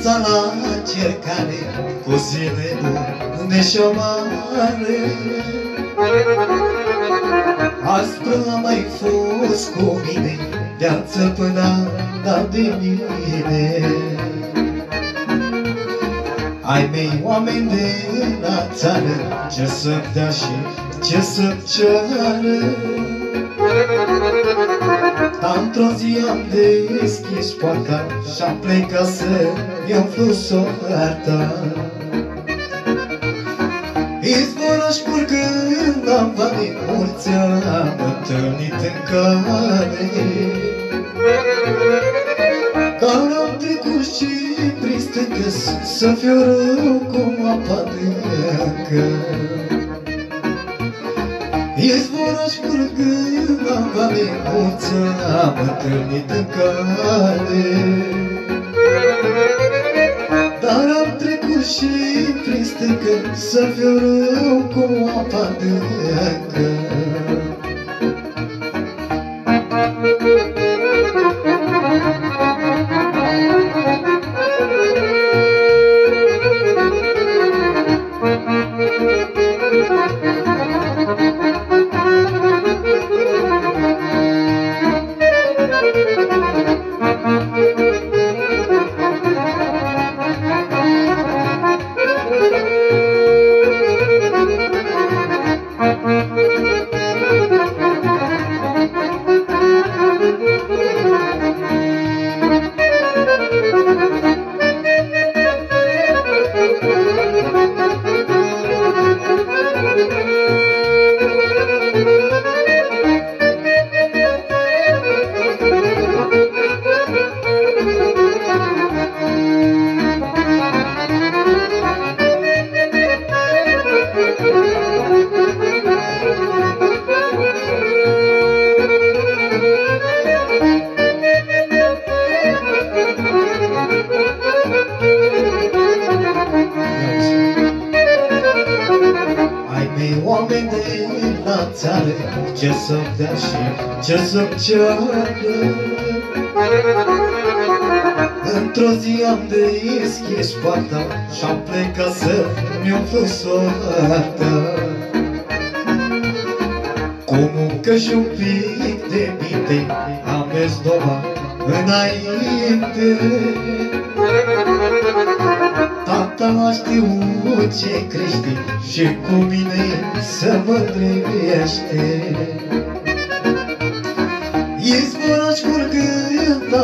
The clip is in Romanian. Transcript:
viața la cercare Cu zile bune și o mare Azi până mai fost cu mine Viață până la de mine. Ai mei oameni de la țară Ce să dea și ce să ceară Într-o zi am deschis poarta Și-am plecat să-mi umflu soarta Izvoră-și curgând am vale Mulți am întâlnit în cale Care am trecut și prin stângă Să fiu rău cum apa adâncă Izvoră-și curgând am vale Mulți am întâlnit în cale Dar am trecut și prin stâncă Să fiu rău cum apa adâncă Ai la țară Ce să-mi dea și ce să-mi ceară Într-o zi am deschis poarta Și-am plecat să-mi umflu soarta. Cu muncă și un pic de minte Am mers doar înainte Gata, nu știu ce crește Și cu mine să mă trebuiește Izboroși curgând